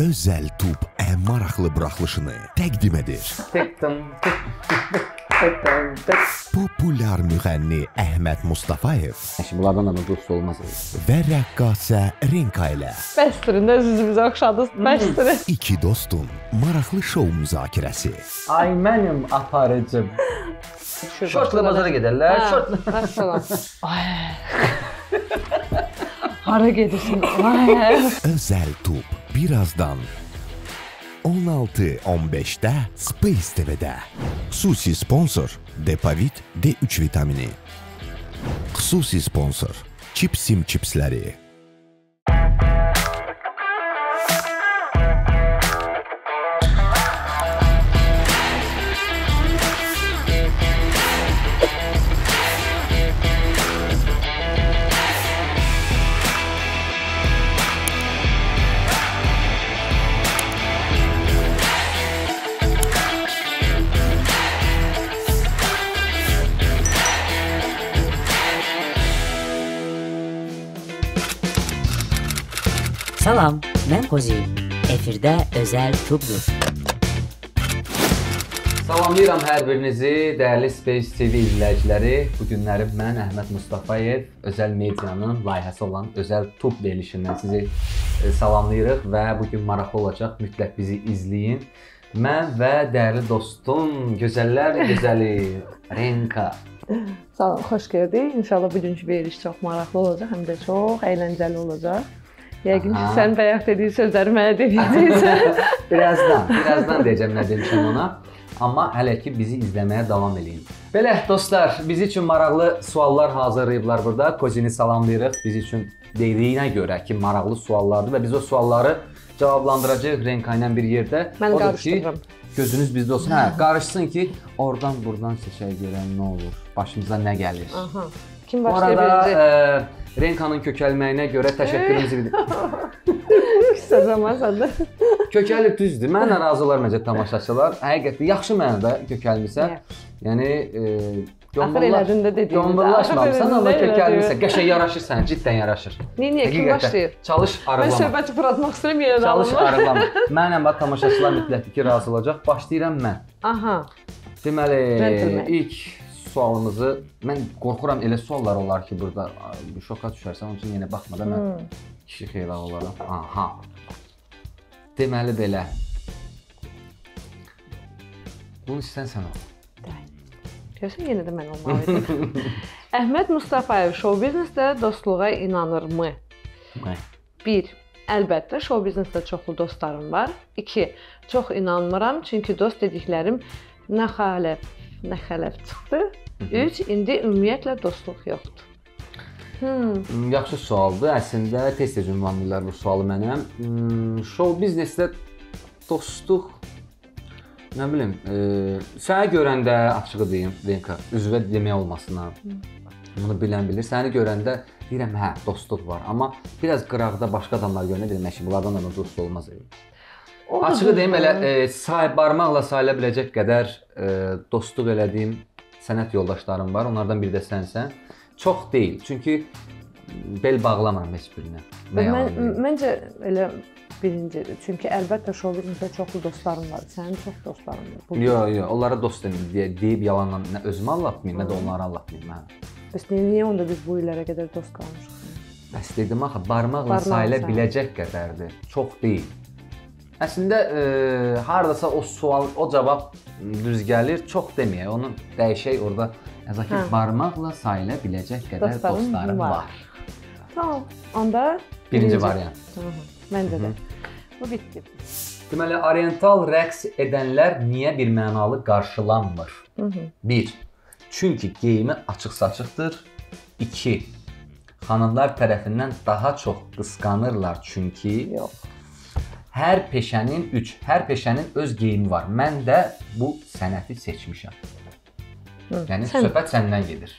özəl tub ən maraqlı buraxılışını təqdim edir. Populyar müğənni Əhməd Mustafayev Şimdi bunlardan da dost olmaz. və rəqqasə Renka ilə Bəsdirin, özünüzü oxşadınız. Bəsdirin. iki dostun maraqlı şou müzakirəsi. Ay mənim aparıcım. Şortla bazara gedərlər. Şort. Vəssalam. Ay. Hara gedirsən? Ay. Özəl tub birazdan 16-15-də Space TV-də. Xüsusi sponsor Depavit D3 vitamini. Xüsusi sponsor Chipsim chipsləri. Salam, mən Xozi. Efirdə özəl tubdur. Salamlayıram hər birinizi, dəyərli Space TV izləyiciləri. Bu günləri mən Əhməd Mustafayev özəl medianın layihəsi olan özəl tub verilişindən sizi e, salamlayırıq və bu gün maraqlı olacaq. Mütləq bizi izləyin. Mən və dəyərli dostum, gözəllər gözəli Renka. Salam, xoş gəldin. İnşallah bugünkü veriliş çox maraqlı olacaq, həm də çox əyləncəli olacaq. Yəqin ki, sən bayaq dediyin sözləri mənə deyəcəksən. birazdan, birazdan deyəcəm nə demişəm ona. Amma hələ ki bizi izləməyə davam eləyin. Belə dostlar, biz üçün maraqlı suallar hazırlayıblar burada. Kozini salamlayırıq. Biz üçün dediyinə görə ki, maraqlı suallardır və biz o sualları cavablandıracağıq Renka ilə bir yerdə. Mən Odur ki. Gözünüz bizdə olsun. Hə, qarışsın ki, oradan buradan seçək görən nə olur. Başımıza nə gəlir. Aha. Kim başlaya biləcək? Renkanın kökəlməyinə görə təşəkkürümüzü bildirirəm. Səzəmə səndə. Kökəlib düzdür. Mənlə razı olar məncə tamaşaçılar. Həqiqətən yaxşı mənada kökəlmisə. Yəni e, Axır elədin də dediyini də. Gömbullaşmamısan Axır amma elədin də kökəlmisə. elədin. Qəşəng yaraşır sənə, cidden yaraşır. Niyə, niyə? Kim başlayır? Çalış Mən arıqlama. söhbəti fırlatmaq istəyirəm yenə Çalış dalımı. arıqlama. Mənlə bax tamaşaçılar mütləq ki, razı olacaq. Başlayıram mən. Aha. Deməli, ilk sualımızı mən qorxuram elə suallar olar ki, burada şoka düşərsən, onun üçün yenə baxmadan mən Hmm. kişi xeyla olaram. Aha. Deməli belə. Bunu istənsən ol. Görsən yenə də mən olmalıydım. Əhməd Mustafayev şou biznesdə dostluğa inanırmı? Nə? 1. Əlbəttə, şou biznesdə çoxlu dostlarım var. 2. Çox inanmıram, çünki dost dediklərim nə xələf, nə xələf çıxdı. 3. İndi ümumiyyətlə dostluq yoxdur. Hmm. Hmm, Yaxşı sualdır. Əslində tez-tez ünvanlayırlar bu sualı mənə. Hmm, Show biznesdə dostluq nə bilim, e, səni görəndə açığı deyim, Lenka, üzvə demək olmasına. Bunu bilən bilir. Səni görəndə deyirəm, hə, dostluq var, amma biraz qıraqda başqa adamlar görəndə deyirəm, ki, bunlardan da dost olmaz. Da Açığı deyim elə e, say barmaqla sayıla biləcək qədər e, dostluq elədiyim sənət yoldaşlarım var. Onlardan biri də sənsən. Çox deyil. Çünki bel bağlamıram heç birinə. Mən məncə elə birincidir. Çünki əlbəttə şou biznesdə çoxlu dostlarım var. Sənin çox dostların var. Bu- Yo, yo, onlara dost deyə deyib yalanla nə özümü anlatmayım, nə də onları anlatmayım hə. Bəs niyə, onda biz bu illərə qədər dost qalmışıq? Bəs dedim axı barmaqla sayıla sayıla. biləcək qədərdir. Çox deyil. Əslində e, hardasa o sual, o cavab düz gəlir, çox deməyək. Onu dəyişək orada yazaq ki, Hə. barmaqla sayıla biləcək qədər Dostlarım dostlarım var. var. Tamam. Onda Birinci variant. Məncə də. Bu bitdi. Deməli, oriental rəqs edənlər niyə bir mənalı qarşılanmır? Mhm. 1. Çünki geyimi açıq-saçıqdır. 2. Xanımlar tərəfindən daha çox qısqanırlar çünki Yox. Hər peşənin 3, hər peşənin öz geyimi var. Mən də bu sənəti seçmişəm. Hı. Yəni Sən- söhbət səndən gedir.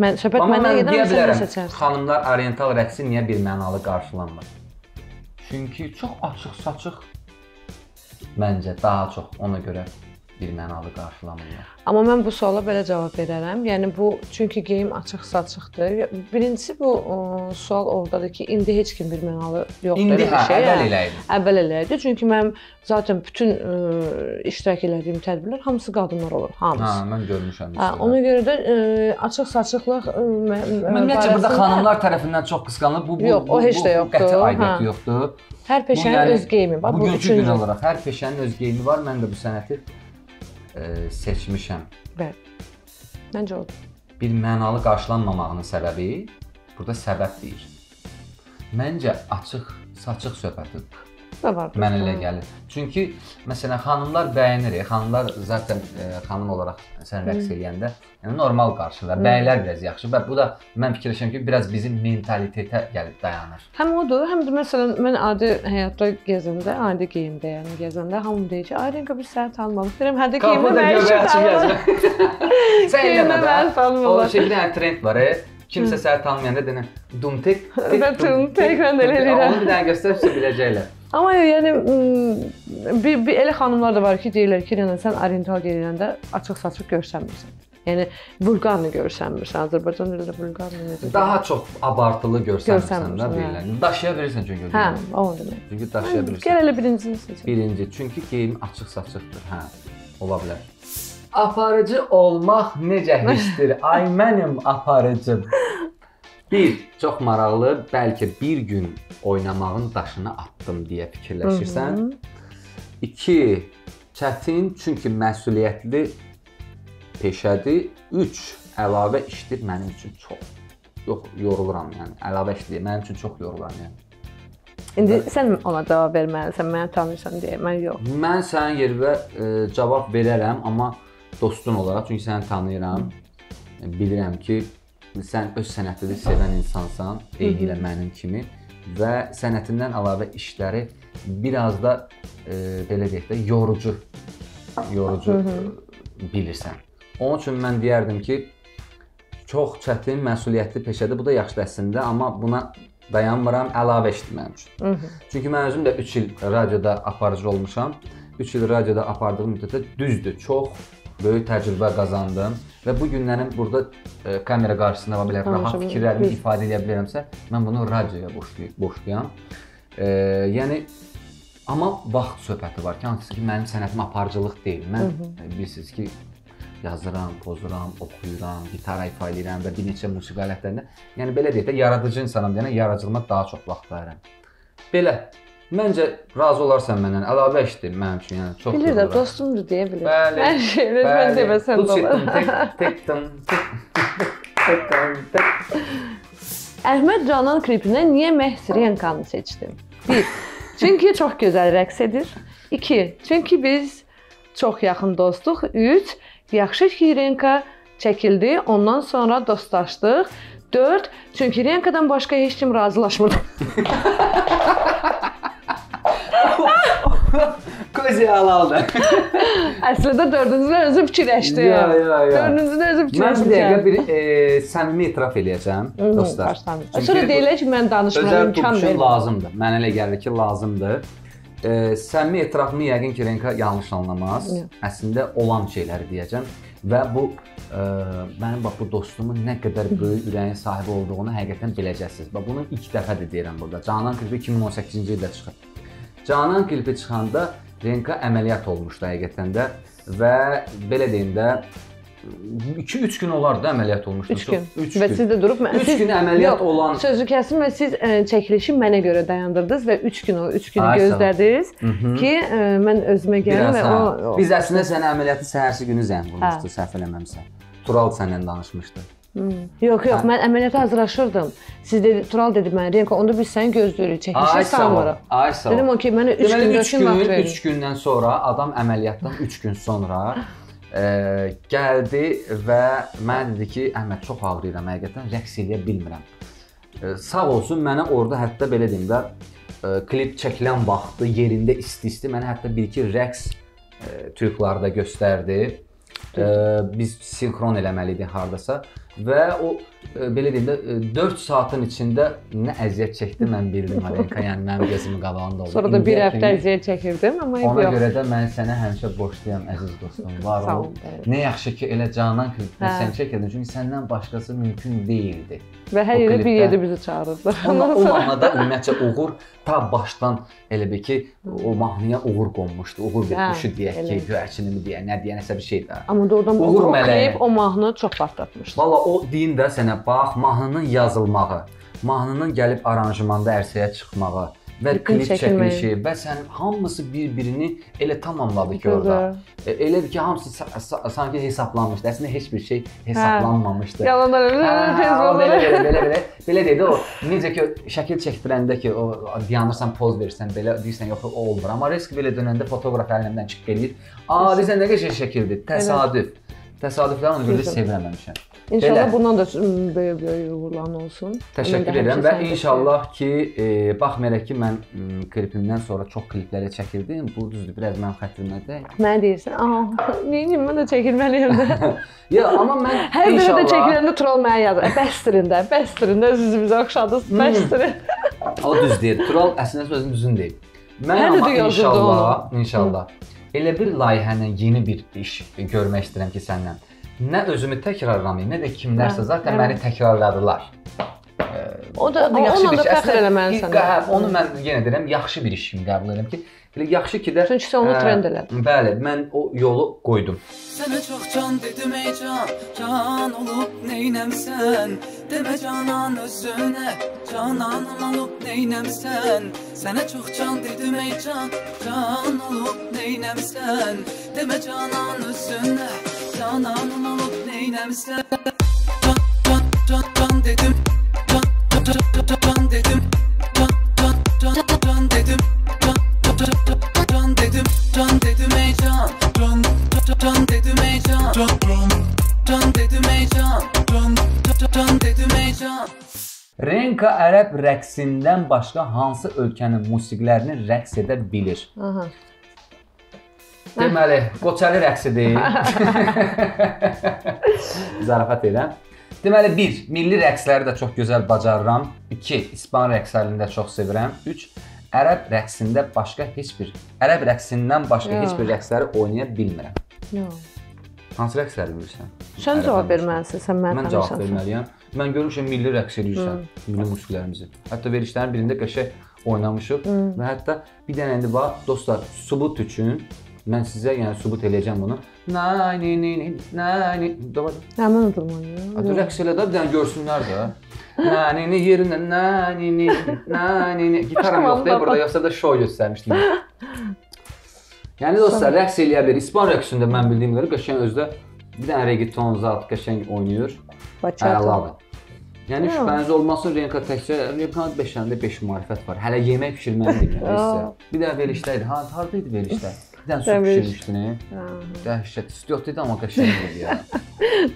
Mən söhbət Amma mənə mən gedən deyə sən bilərəm, seçərsən. xanımlar oriental rəqsi niyə bir mənalı qarşılanmır? Çünki çox açıq-saçıq məncə daha çox ona görə bir mənalı qarşılamırlar. Amma mən bu suala belə cavab verərəm. Yəni bu çünki geyim açıq-saçıqdır. Birincisi bu ə, sual ordadır ki, indi heç kim bir mənalı yoxdur İndi elə hə, şey. əvvəl elə idi. Əvvəl elə idi. Çünki mən zaten bütün ə, iştirak etdiyim tədbirlər hamısı qadınlar olur, hamısı. Hə, mən görmüşəm. Hə, ona görə də ə, açıq-saçıqlıq ə, mə- Mən ümumiyyətcə burada xanımlar tərəfindən çox qısqanılır. Bu bu Yox, o bu, heç bu, də bu yoxdur. Qəti aidiyyəti Hə. yoxdur. hər peşənin yəni öz geyimi var. Bu Bugünkü üçüncü. gün olaraq hər peşənin öz geyimi var. Mən də bu sənəti e, seçmişəm. Bəli. Məncə odur. Bir mənalı qarşılanmamağının səbəbi burada səbəb deyir. Məncə açıq, saçıq söhbəti Da var. Mən elə gəlir. Çünki məsələn xanımlar bəyənir. Xanımlar zaten e, xanım olaraq sən rəqs eləyəndə yəni normal qarşılar. Bəylər biraz yaxşı və bu da mən fikirləşirəm ki, biraz bizim mentalitetə gəlib dayanır. Həm odur, həm də məsələn mən adi həyatda gəzəndə, adi geyimdə yəni gəzəndə hamı deyir ki, "Ay Renka bir səni tanımalıq." Deyirəm, "Hə də tanımır?" yazır. Sən məni də. O dənə trend var. E? Kimsə səni tanımayanda denə dumtek. Dumtek mən də elə eləyirəm. Onu bir dənə göstərsə biləcəklər. Amma yəni bir, bir elə xanımlar da var ki, deyirlər ki, yəni sən oriental geyinəndə açıq-saçıq görsənmirsən. Yəni vulqarını görsənmirsən. Azərbaycan dilində vulqarını necə? Daha çox abartılı görsənmirsən də Görsənmirsən, deyirlər. Daşıya bilirsən çünki. Hə, o demək. Çünki daşıya bilirsən. Gəl elə birincisini seç. Birinci, çünki geyim açıq-saçıqdır. Hə, ola bilər. Aparıcı olmaq necə hissdir? Ay mənim aparıcım. Bir, çox maraqlı, bəlkə bir gün oynamağın daşını atdım deyə fikirləşirsən. 2. Çətin, çünki məsuliyyətli peşədir. 3. Əlavə işdir mənim üçün çox. Yox, yoruluram yəni. Əlavə işdir mənim üçün çox yoruluram yəni. İndi sən ona cavab verməlisən, məni tanıyırsan deyə. Mən yox. Mən sənin yerinə e, cavab verərəm, amma dostun olaraq, çünki səni tanıyıram. Bilirəm ki, sən öz sənətini sevən insansan, eyni ilə mənim kimi və sənətindən əlavə işləri biraz da e, belə deyək də yorucu yorucu bilirsən. Onun üçün mən deyərdim ki, çox çətin, məsuliyyətli peşədir. Bu da yaxşıdır əslində, amma buna dayanmıram, əlavə işdir mənim üçün. Çünki mən özüm də 3 il radioda aparıcı olmuşam. 3 il radioda apardığım müddətdə düzdür, çox böyük təcrübə qazandım və bu günlərim burada e, kamera qarşısında və belə rahat fikirlərimi ifadə edə bilərəmsə, mən bunu radioya borcluyam. E, yəni amma vaxt söhbəti var ki, hansı ki mənim sənətim aparıcılıq deyil. Mən e, bilirsiniz ki, yazıram, pozuram, oxuyuram, gitara ifa edirəm və bir neçə musiqi alətlərində. Yəni belə deyək də yaradıcı insanam deyənə yaradıcılığa daha çox vaxt ayıram. Belə Məncə razı olarsan məndən. Əlavə işdir mənim üçün, yəni çox Bilir də dostumdur deyə bilir. Bəli. Hər şeyi mən deməsən də olar. tek tek tım, tek tek tım, tek. Əhməd Canan klipindən niyə məhz Renkanı seçdin? 1. Çünki çox gözəl rəqs edir. 2. Çünki biz çox yaxın dostuq. 3. Yaxşı ki Renka çəkildi, ondan sonra dostlaşdıq. 4. Çünki Renkadan başqa heç kim razılaşmırdı. Kozi halaldı. Əslində dördüncüdən özü fikirləşdi. Yo, yo, yo. Dördüncüdən özü Mən fikirləşdi. bir dəqiqə bir e, səmimi etiraf eləyəcəm, dostlar. Sonra deyirlər ki, mən danışmağa imkan vermirəm. lazımdır. Mənə elə gəlir ki, lazımdır. E, səmimi etirafımı yəqin ki, Renka yanlış anlamaz. Əslində olan şeyləri deyəcəm və bu e, mənim bax bu dostumun nə qədər böyük ürəyin sahibi olduğunu həqiqətən biləcəksiniz. Və bunu ilk dəfədir deyirəm burada. Canan klipi 2018-ci ildə çıxıb. Canan klipi çıxanda Renka əməliyyat olmuşdu həqiqətən də və belə deyim də 2-3 gün olardı əməliyyat olmuşdu. 3 gün. 3 və gün. siz də durub mən 3 gün əməliyyat Yox, olan Sözü kəsim və siz ə, çəkilişi mənə görə dayandırdınız və 3 gün o 3 günü Ay, gözlədiniz Mhm. ki, ə, mən özümə gəlim və o, o Biz əslində sənə əməliyyatı səhərsi günü zəng vurmuşdu, Hə. səhv eləməmsə. Tural səndən danışmışdı. Yox, yox, Hə. mən əməliyyata hazırlaşırdım. Siz dedi, Tural dedi mənə, Renko, onda biz səni gözləyirik, ol. salmırıq. Ay sağ ol. Dedim okey, mənə 3 Deməli gün 3 üçün vaxt gün, verin. 3 gündən sonra adam əməliyyatdan 3 gün sonra e, gəldi və mənə dedi ki, Əhməd çox ağrıyıram həqiqətən, rəqs eləyə bilmirəm. E, sağ olsun mənə orada hətta belə deyim də e, klip çəkilən vaxtı yerində isti-isti mənə hətta 1-2 rəqs trükləri də göstərdi. E, biz sinxron eləməli idik hardasa və o e, belə deyim də 4 saatın içində nə əziyyət çəkdi mən bildim Alenka, yəni mənim gözümün qabağında oldu. Sonra da bir İndiyə həftə kimi- əziyyət çəkirdim, amma Ona yox. görə də mən sənə həmişə borcluyam əziz dostum. Var ol. Nə yaxşı ki elə canan klipini Hə. sən çəkirdin çünki səndən başqası mümkün deyildi. Və hər yerə bir yerdə bizi çağırırdı. Ona o mahnıda ümumiyyətcə uğur ta başdan elə bil ki o mahnıya uğur qonmuşdu. Uğur vermişdi Hə, deyək ki, elə. göyərçini mi deyə, nə deyə, nəsə bir şey də. Amma doğrudan bu Uğur mələyi. o mahnı çox partlatmışdı. Valla o deyin də sənə bax, mahnının yazılmağı, mahnının gəlib aranjmanda ərsəyə çıxmağı və klip çəkilişi və sən hamısı bir-birini elə tamamladı ki orada. E, Elədir ki, hamısı sa- sa- sanki hesablanmışdı. Əslində heç bir şey hesablanmamışdı. Facebookda. belə belə belə belə dedi o. Necə ki şəkil çəkdirəndə ki o dayanırsan poz verirsən belə deyirsən yox o olmur. Amma risk belə dönəndə fotoqraf əlindən çıxıb gelir. A, deyirsən nə qəşəng şəkildir. Təsadüf. Təsadüflər ona görə sevirəməmişəm. İnşallah Belə. bundan da ım, böyük böyük uğurlar olsun. Təşəkkür Mən edirəm və inşallah ki, e, baxmayaraq ki, mən klipimdən sonra çox kliplərə çəkildim. Bu düzdür, biraz mənim xətrimə də. Mənə deyirsən, "Aha, nəyim mən də çəkilməliyəm də." Ya, amma mən Hər inşallah çəkiləndə troll mənə yazır. Bəsdirin də, bəsdirin də bizə oxşadınız. Hmm. Bəsdirin. o düz deyil. Tural əslində sözün düzünü deyil. Mən Hər amma inşallah, inşallah elə bir layihənin yeni bir iş görmək istəyirəm ki, səndən. Nə özümü təkrarlamayım, nə də kimlərsə Hə, zaten hə. məni təkrarladılar. O da onunla da fəxr eləməlisən. Hə, onu mən yenə deyirəm, yaxşı bir iş kimi qəbul edirəm ki, elə yaxşı ki də Çünki sən onu ə, trend elədin. Bəli, mən o yolu qoydum. Sənə çox can dedim ey can, can olub neynəmsən? Demə canan özünə, cananım olub neynəmsən? Sənə çox can dedim ey can, can olub neynəmsən? Demə canan özünə, cananım olub neynəmsən? Can, can, can, can dedim, can, can, can, can, can dedim, can, can, can, can, can dedim, can, can, can, can, can dedim, can dedim ey can, can, can, can dedim ey can, can, can, can dedim ey can, can, can, can dedim ey can. Renka ərəb rəqsindən başqa hansı ölkənin musiqilərini rəqs edə bilir? Aha. Deməli, Qoçali rəqsidir. Zarafat edirəm. Deməli 1. Milli rəqsləri də çox gözəl bacarıram. 2. İspan rəqslərini də çox sevirəm. 3. Ərəb rəqsində başqa heç bir ərəb rəqsindən başqa Yox. heç bir rəqsləri oynaya bilmirəm. Yox. Hansı rəqsləri bilirsən? Sən cavab verməlisən, sən mənə Mən cavab verməliyəm. Mən görmüşəm milli rəqs edirsən, milli musiqilərimizi. Hətta verişlərin birində qəşəng oynamışıq və hətta bir dənə indi bax, dostlar, sübut üçün mən sizə yəni sübut eləyəcəm bunu. Nani ni ni nani davay. Həmin udurmayım. Hətta rəqs elə də bir dənə görsünlər də. Nani ni yerinə nani ni nani ni gitaram Başqa yoxdur mahnı burada yoxsa da show göstərmişdim. Yəni dostlar, rəqs eləyə bilər. İspan rəqsində mən bildiyim qədər qəşəng özdə bir dənə reggaeton zat qəşəng oynayır. Bachata. Əladır. Yəni Yox. şübhəniz olmasın Renka təkcə Renka 5-də 5 marifət var. Hələ yemək bişirməni bilmirəm sizə. Bir də verilişdə idi. Ha, harda idi verilişdə? Dənə su bişirmişdin. Dəhşət. İstiot idi amma qəşəng idi ya.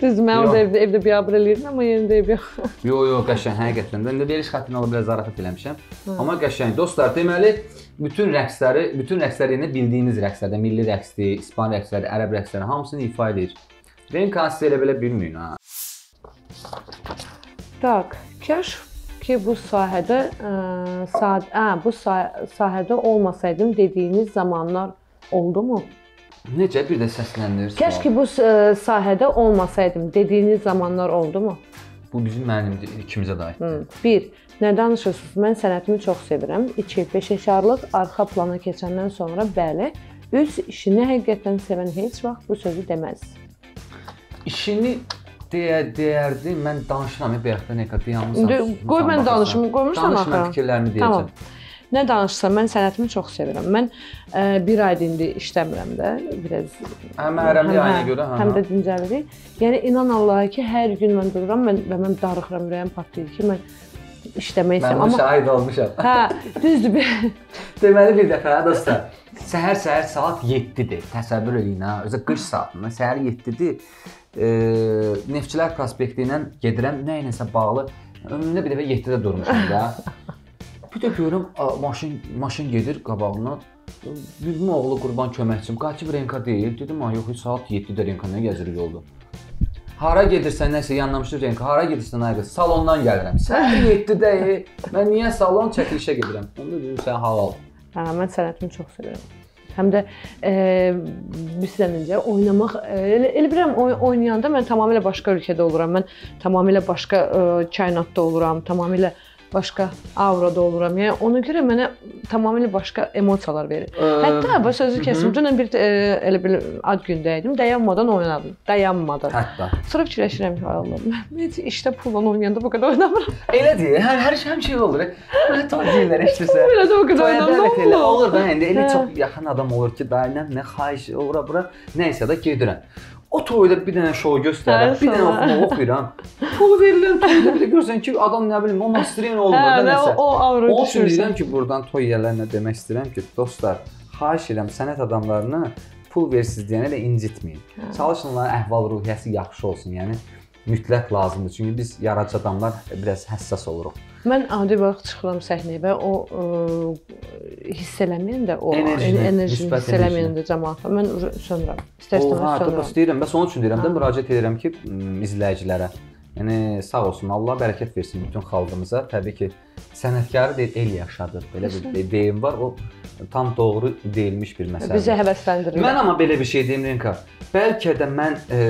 Düz mən Yox. orada evdə, evdə biabır eləyirdim, amma yerində ev yox. Yo yo qəşəng həqiqətən. Də veriş xəttinə alıb biraz zarafat eləmişəm. Amma qəşəng. Dostlar, deməli bütün rəqsləri, bütün rəqslər yəni bildiyiniz rəqslərdə, milli rəqsdir, ispan rəqsləri, ərəb rəqsləri hamısını ifa edir. Renka siz elə belə bilməyin ha. Tak, kaş ki bu sahədə ə, sah ə, bu sah sahədə olmasaydım dediyiniz zamanlar oldumu? Necə bir də səsləndir. Kaş ki bu ə, sahədə olmasaydım dediyiniz zamanlar oldumu? bu bizim mənimdir, ikimizə də aiddir. Hı. 1. Nə danışırsınız? Mən sənətimi çox sevirəm. 2. Peşəkarlıq arxa plana keçəndən sonra bəli. 3. İşini həqiqətən sevən heç vaxt bu sözü deməz. İşini deyə deyərdi, mən danışıram, bayaq da nə qədər yanmısan. İndi qoy mən danışım, mən axı. fikirlərimi deyəcəm. Tamam. Nə danışsam, mən sənətimi çox sevirəm. Mən ə, bir aydır indi işləmirəm də, biraz Həm məhərrəmlik həm- ayına hə, görə, hə. həm də dincəlirik. Yəni inan Allaha ki, hər gün mən dururam, mən və mən darıxıram, ürəyim partlayır ki, mən işləmək istəyirəm. Amma şahid olmuşam. hə, düzdür. Deməli bir dəfə dostlar, səhər-səhər saat 7-dir. Təsəvvür eləyin ha, özə qış saatında səhər 7-dir. E, Neftçilər prospekti ilə gedirəm, nə iləsə bağlı. Ömrümdə bir dəfə 7-də durmuşam da. Bir də görürəm maşın maşın gedir qabağından. Bizim oğlu qurban köməkçim, qaçıb Renka deyil. Dedim, "Ay yox, saat 7-də Renka nə gəzir yolda?" Hara gedirsən nəsə yanlamışdı Renka. Hara gedirsən ayqa? Salondan gəlirəm. Sən 7-də mən niyə salon çəkilişə gedirəm? Onda dedim sən halal. Hə, mən sənətimi çox sevirəm. Həm də e, bizdən öncə oynamaq e, elə, elə bilirəm oy, oynayanda mən tamamilə başqa ölkədə oluram. Mən tamamilə başqa e, kainatda oluram, tamamilə başqa aurada oluram. Yəni ona görə mənə tamamilə başqa emosiyalar verir. Ə, Hətta bu sözü kəsim. Dünən bir e, elə bir ad gündə idim. Dayanmadan oynadım. Dayanmadan. Hətta. Sonra fikirləşirəm ki, Allah, mən heç işdə pulla oynayanda bu qədər oynamıram. Elə deyir. Hər hər şey həmişə olur. Toy deyirlər eşidirsən. Belə də o qədər dəvət elə oynamıram. olur da indi elə Hə. çox yaxın adam olur ki, da nə nə xahiş ora bura nəysə də gedirəm. O toyda bir dənə şou göstərirəm, bir dənə oxumaq oxuyuram. Pul verilən toyda bir də görsən ki, adam nə bilim, onunla stren olmur hə, da nəsə. O, o avrı Onun üçün deyirəm ki, buradan toy yiyələrinə demək istəyirəm ki, dostlar, xahiş edirəm sənət adamlarını pul versiz deyənə də incitməyin. Hə. Çalışın onların əhval-ruhiyyəsi yaxşı olsun. Yəni mütləq lazımdır. Çünki biz yaradıcı adamlar biraz həssas oluruq. Mən adi olaraq çıxıram səhnəyə və o ə, hiss eləməyəndə, o Enerjini, enerjini, hiss eləməyəndə cəmaata mən sönürəm. O, İstər-istəməz hə, sönürəm. bəs deyirəm, bəs onun üçün deyirəm də Hə. müraciət edirəm ki, izləyicilərə. Yəni sağ olsun, Allah bərəkət versin bütün xalqımıza. Təbii ki, sənətkarı deyil, el yaşadır. Belə bir deyim var. O tam doğru deyilmiş bir məsələdir. Bizi həvəsləndirir. Mən amma belə bir şey deyim Renka. Bəlkə də mən e,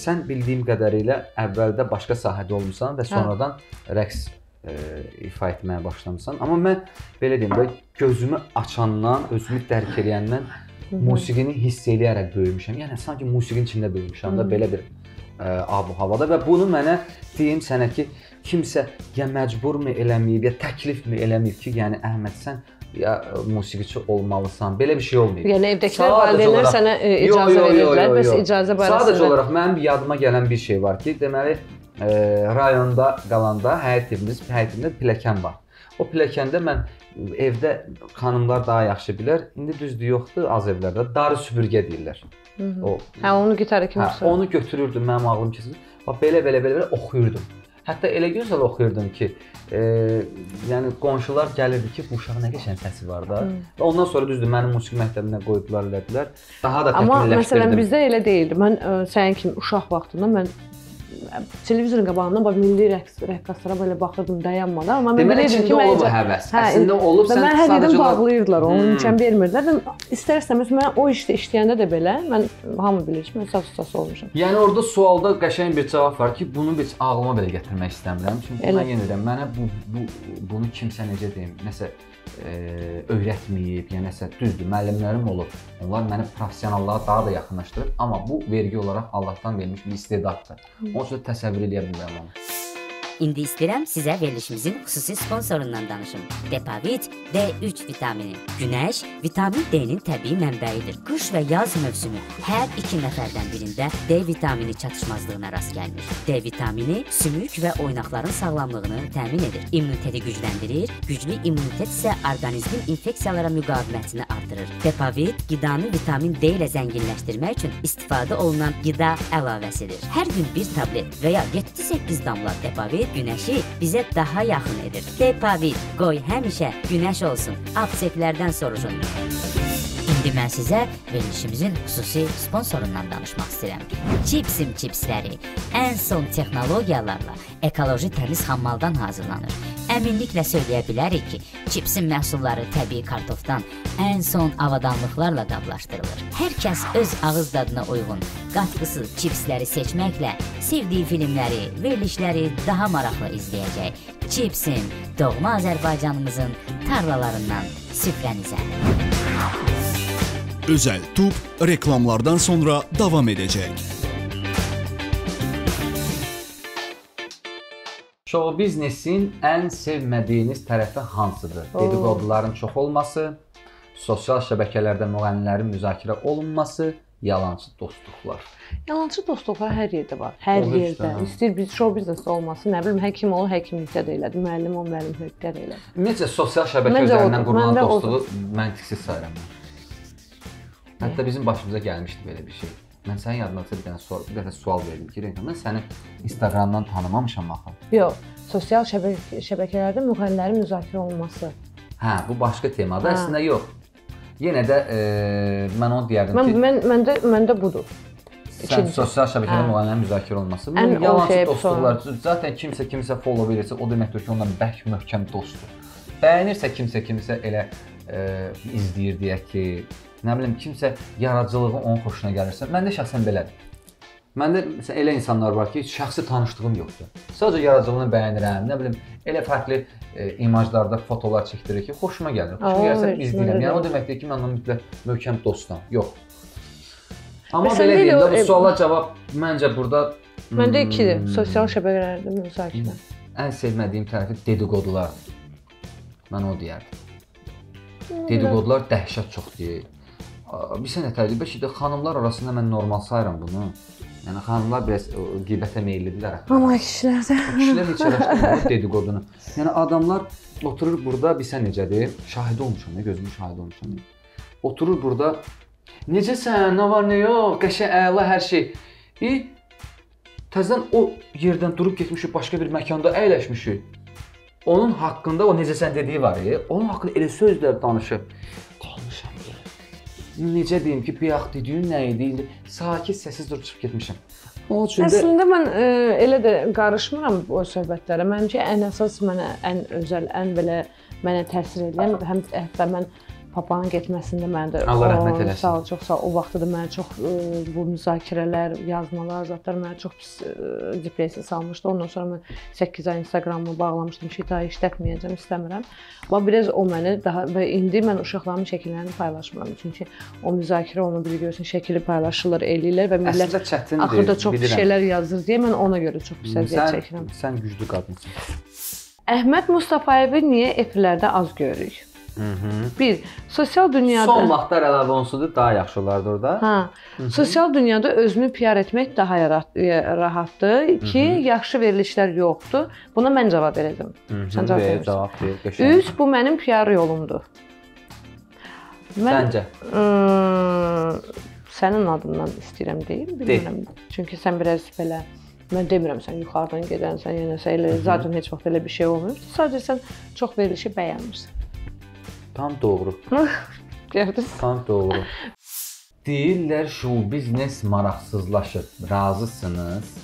sən bildiyim qədərilə əvvəldə başqa sahədə olmusan və sonradan rəqs e, ifa etməyə başlamısan. Amma mən belə deyim də gözümü açandan, özümü dərk edəndən musiqini hiss eləyərək böyümüşəm. Yəni sanki musiqinin içində böyümüşəm də belə bir ə, ab havada və bunu mənə deyim sənə ki, kimsə ya məcburmu eləməyib, ya təklifmi eləməyib ki, yəni Əhməd sən ya ə, musiqiçi olmalısan. Belə bir şey olmayıb. Yəni evdəkilər Sadəcə valideynlər sənə e, icazə verirdilər. Bəs icazə Sadəcə barəsində olaraq mənim bir yadıma gələn bir şey var ki, deməli e, rayonda qalanda həyət evimiz, həyətində pilləkən var. O pilləkəndə mən evdə xanımlar daha yaxşı bilər. İndi düzdür yoxdur az evlərdə darı süpürgə deyirlər. O Hə, onu gitarı kimi Hə, onu götürürdüm, mənim ağlım keçirdi. Bax belə belə belə belə oxuyurdum. Hətta elə gözəl oxuyurdum ki, e, yəni qonşular gəlirdi ki, bu uşağın nə qəşəng səsi var da. Və ondan sonra düzdür mənim musiqi məktəbinə qoydular, elədilər. Daha da Amma məsələn təkmilləşdirdim. bizdə elə deyildi. Mən ə, sənin kimi uşaq vaxtında mən televizorun qabağında bax milli rəqs rəqqaslara belə baxırdım dayanmadan, amma mən bilirdim ki, mən olub icra- həvəs. Hə, Əslində olub sən mən hər yerdən bağlayırdılar, onun Hmm. imkan vermirdilər istər-istəməz mən o işdə işləyəndə də belə mən hamı bilir ki, mən saf ustası olmuşam. Yəni orada sualda qəşəng bir cavab var ki, bunu heç ağlıma belə gətirmək istəmirəm. Çünki Elə. mən yenə deyirəm, mənə bu, bu bunu kimsə necə deyim, nəsə e, öyrətməyib, yəni nəsə düzdür, müəllimlərim olub. Onlar məni professionallığa daha da yaxınlaşdırıb, amma bu vergi olaraq Allahdan verilmiş bir istedaddır. Onun üçün təsəvvür edə bilmirəm onu. İndi istəyirəm sizə verilişimizin xüsusi sponsorundan danışım. Depavit D3 vitamini. Günəş vitamin D-nin təbii mənbəyidir. Qış və yaz mövsümü hər iki nəfərdən birində D vitamini çatışmazlığına rast gəlmir. D vitamini sümük və oynaqların sağlamlığını təmin edir. İmmuniteti gücləndirir, güclü immunitet isə orqanizmin infeksiyalara müqavimətini artırır. Depavit qidanı vitamin D ilə zənginləşdirmək üçün istifadə olunan qida əlavəsidir. Hər gün bir tablet və ya 7-8 damla Depavit günəşi bizə daha yaxın edir. Depavit qoy həmişə günəş olsun. Apteklərdən soruşun. İndi mən sizə verilişimizin xüsusi sponsorundan danışmaq istəyirəm. Chipsim chipsləri ən son texnologiyalarla ekoloji təmiz xammaldan hazırlanır. Əminliklə söyləyə bilərik ki, chipsin məhsulları təbii kartofdan ən son avadanlıqlarla qablaşdırılır. Hər kəs öz ağız dadına uyğun qatqısız chipsləri seçməklə sevdiyi filmləri, verilişləri daha maraqlı izləyəcək. Chipsim doğma Azərbaycanımızın tarlalarından süfrənizə. Özəl tub reklamlardan sonra davam edəcək. Show biznesin ən sevmədiyiniz tərəfi hansıdır? Dedikoduların çox olması, sosial şəbəkələrdə müğənnilərin müzakirə olunması, yalançı dostluqlar. Yalançı dostluqlar hər yerdə var. Hər Olur yerdə. hə. İstəyir biz show biznesdə olmasın, nə bilim həkim ol, həkimlikdə də elədi, müəllim ol, müəllimlikdə də elədi. Ümumiyyətlə sosial şəbəkə üzərindən qurulan dostluğu məntiqsiz sayıram mən. Hətta bizim başımıza gəlmişdi belə bir şey. Mən sənin yadındasa bir dənə sual, bir dəfə sual verdim ki, Renka, mən səni Instagramdan tanımamışam axı. Yox, sosial şəbəkə şəbəkələrdə müğənnilərin müzakirə olunması. Hə, bu başqa temadır. Hə. Əslində yox. Yenə də e, mən onu deyərdim Mən ki, mən məndə məndə budur. sən İkinci. sosial şəbəkədə Hə. müğənnilərin müzakirə olması. Ən Bu yalançı şey dostluqlar. Zaten kimsə kimsə follow edirsə, o deməkdir ki, onunla bərk möhkəm dostdur. Bəyənirsə kimsə kimsə elə e, izləyir deyək ki, nə bilim kimsə yaradıcılığı onun xoşuna gəlirsə, məndə şəxsən belədir. Məndə məsələn elə insanlar var ki, şəxsi tanışlığım yoxdur. Sadəcə yaradıcılığını bəyənirəm, nə bilim, elə fərqli e, imajlarda fotolar çəkdirir ki, xoşuma gəlir. Xoşuma gəlsə izləyirəm. Yəni o deməkdir ki, mən onunla mütləq möhkəm dostam. Yox. Amma Məsələn, belə deyim də bu e, suala cavab məncə burada Məndə hmm, 2-dir. Sosial şəbəkələrdə müzakirə. ən sevmədiyim tərəfi dedikodulardır. Mən o deyərdim. Dedikodular dəhşət çoxdur. Bir sənə təcrübə ki, xanımlar arasında mən normal sayıram bunu. Yəni xanımlar biraz o, qeybətə meyllidirlər. Amma kişilərdə Kişilər heç araşdırmır dediqodunu. Yəni adamlar oturur burada, bilsən necədir? Şahid olmuşam, nə gözümün şahidi olmuşam. Oturur burada. Necəsən? Nə var, nə yox? Qəşəng, əla hər şey. İ təzədən o yerdən durub getmişik başqa bir məkanda əyləşmişik. Onun haqqında o necəsən dediyi var ya, onun haqqında elə sözlər danışıb. Necə deyim ki, bayaq dediyin nə idi? İndi sakit, səssiz durub çıxıb getmişəm. Onun üçün də Əslində mən ə, elə də qarışmıram o söhbətlərə. Məncə ən əsas mənə ən özəl, ən belə mənə təsir edən həm hətta mən papanın getməsində mən də Allah rəhmət eləsin. Sağ ol, çox sağ ol. O vaxtda da mənə çox ə, bu müzakirələr, yazmalar, zətlər mənə çox pis ə, depressiya salmışdı. Ondan sonra mən 8 ay Instagramımı bağlamışdım daha işlətməyəcəm, istəmirəm. Və biraz o məni daha və indi mən uşaqlarımın şəkillərini paylaşmıram. Çünki o müzakirə onu bir görsən, şəkili paylaşırlar, eləyirlər və millət əslində çətindir. axırda çox bilirəm. şeylər yazır deyə mən ona görə çox pis əziyyət çəkirəm. sən güclü qadınsan. Əhməd Mustafayevi niyə efirlərdə az görürük? 1. Sosial dünyada Son vaxtlar əlavə onsuzdur, daha yaxşı olardı orada. Hə. Sosial dünyada özünü PR etmək daha yarat- e, rahatdır. 2. Yaxşı verilişlər yoxdur. Buna mən cavab verəcəm. Sən cavab ver, cavab ver, qəşəng. 3. Bu mənim PR yolumdur. Mən Səncə? ıı, sənin adından istəyirəm deyim, bilmirəm. Çünki sən biraz belə mən demirəm sən yuxarıdan gedənsən, yəni sən elə zaten heç vaxt elə bir şey olmayıb. Sadəcə sən çox verilişi bəyənmirsən. Tam doğru. Gördünüz? Tam doğru. Deyirlər show biznes maraqsızlaşıb. Razısınız?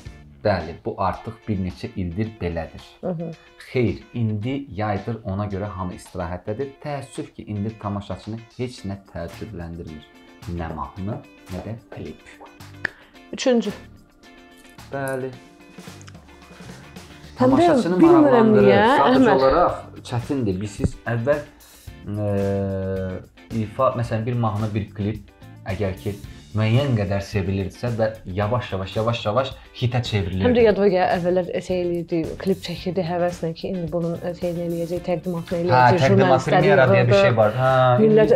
Bəli, bu artıq bir neçə ildir belədir. Mhm. Xeyr, indi yaydır, ona görə hamı istirahətdədir. Təəssüf ki, indi tamaşaçını heç nə təəccübləndirmir. Nə mahnı, nə də klip. Üçüncü. Bəli. Tamaşaçını maraqlandırır. Sadəcə olaraq çətindir. Biz siz əvvəl ifa məsələn bir mahnı, bir klip əgər ki müəyyən qədər sevilirsə və yavaş-yavaş, yavaş-yavaş hitə çevrilir. Həm də yadıma gəlir əvvəllər şey eləyirdi, klip çəkirdi həvəslə ki, indi bunun şeyini eləyəcək, təqdimatını Hə, eləyəcək, təqdimat premyera deyə bir şey var. Hə. Millət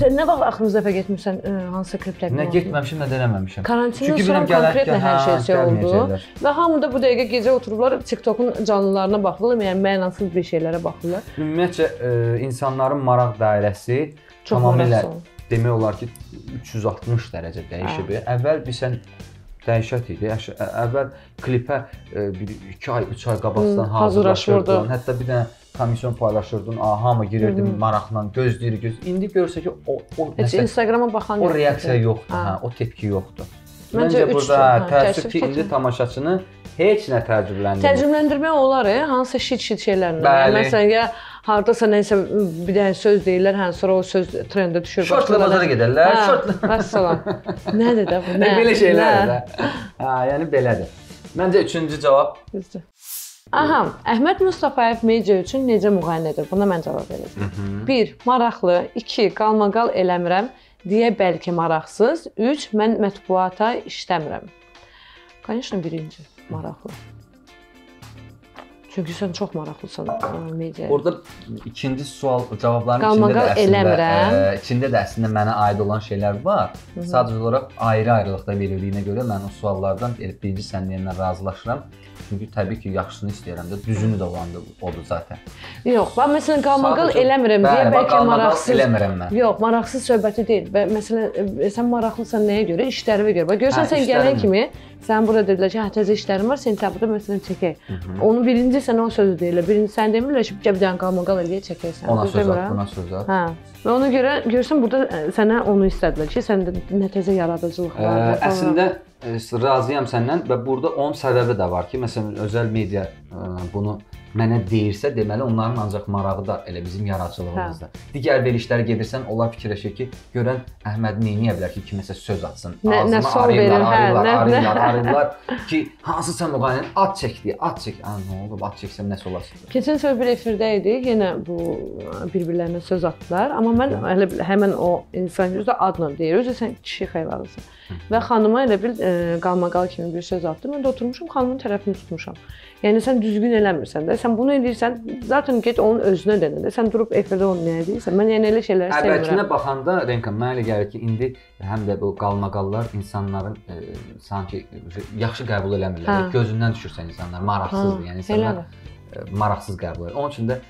sən nə vaxt axırıncı dəfə getmisən ə, hansı klip təqdimatına? Nə getməmişəm, nə deməmişəm. Karantindən Çünki sonra hə, hər şey şey oldu. Və hamı da bu dəqiqə gecə oturublar TikTokun canlılarına baxırlar, yəni mənasız bir şeylərə baxırlar. Ümumiyyətcə insanların maraq dairəsi tamamilə. Demək olar ki 360 dərəcə dəyişib. Əvvəl bilsən dəhşət idi. Əvvəl klipə ə, bir 2 ay, 3 ay qabaqdan hazırlaşırdın. hazırlaşırdı. Hətta bir dənə komisyon paylaşırdın. Aha, hamı girirdi maraqla, gözləyir, göz. İndi görsə ki o o Heç Instagrama baxan o reaksiya yoxdur, Hə. hə, o tepki yoxdur. Məncə Məncə burada hə, hə, təəssüf ki, indi tamaşaçını heç nə təəccübləndirmir. Təcrübələndirmək olar, e, hansısa şit-şit şeylərlə. Məsələn ya hardasa nəsə bir dənə söz deyirlər, hə, sonra o söz trendə düşür. Şortla başqa bazara nəsə- gedərlər, Hə, şortla. Vəssalam. Nədir də bu? Nə? Belə şeylər Nə? də. Hə, yəni belədir. Məncə üçüncü cavab Düzdür. Aha, Əhməd Mustafayev media üçün necə müğənnidir? Buna mən cavab verəcəm. 1. Maraqlı, 2. Qalmaqal eləmirəm, deyə bəlkə maraqsız, 3. Mən mətbuata işləmirəm. Конечно, birinci maraqlı. Çünki sən çox maraqlısan ə, mediaya. Orada ikinci sual cavabların Qalmaqal içində də əslində ə, içində də əslində mənə aid olan şeylər var. Sadəcə olaraq ayrı-ayrılıqda verildiyinə görə mən o suallardan elə birinci sən deyəndən razılaşıram. Çünki təbii ki, yaxşısını istəyirəm də, düzünü də olandı odur zaten. Yox, bax məsələn qalmaqal eləmirəm deyə Bəli, bax, bəlkə maraqsız. eləmirəm mən. Yox, maraqsız söhbəti deyil. Və məsələn e, sən maraqlısan nəyə görə? İşlərinə görə. Bax görsən Hə, sən gələn kimi Sən burada dedilər ki, hə təzə işlərim var, sentyabrda məsələn çəkək. Onu birinci sənə o sözü deyirlər. Birinci sən demirlər ki, bir dənə qalmaqal eləyə çəkərsən. Ona söz at, buna söz at. Hə. Və ona görə görürsən burada ə, sənə onu istədilər ki, səndə nə təzə yaradıcılıq Ə, var. nə falan. əslində ə, razıyam səndən və burada onun səbəbi də var ki, məsələn, özəl media ə, bunu mənə deyirsə, deməli onların ancaq marağı da elə bizim yaradıcılığımızda. Digər verilişlərə gedirsən, onlar fikirləşir ki, görən Əhməd nə edə bilər ki, kiməsə söz atsın. Nə- nə Ağzına sual arayırlar, verir, hə, nə- arayırlar, nə- arayırlar ki, hansısa müğənninin at çəkdi, at çək. A, nə olub, at çəksəm nəsə olasın. Keçən səfər bir efirdə idi. Yenə bu ə, bir-birlərinə söz atdılar, amma mən elə bil həmin o insan üzrə adla deyir. Özü sən kişi xeylalısan. Və xanıma elə bil ə, qalmaqal kimi bir söz atdı. Mən də oturmuşam, xanımın tərəfini tutmuşam. Yəni sən düzgün eləmirsən də. Sən bunu edirsən, zaten get onun özünə denə də. Sən durub efirdə onu nə edirsən? Mən yəni elə şeyləri Əvvəlkinə sevmirəm. baxanda Renka mənə elə gəlir ki, indi həm də bu qalmaqallar insanların e, sanki yaxşı qəbul eləmirlər. Hə. Gözündən düşürsən insanlar, maraqsızdır. Yəni insanlar e, maraqsız qəbul edir. Onun üçün də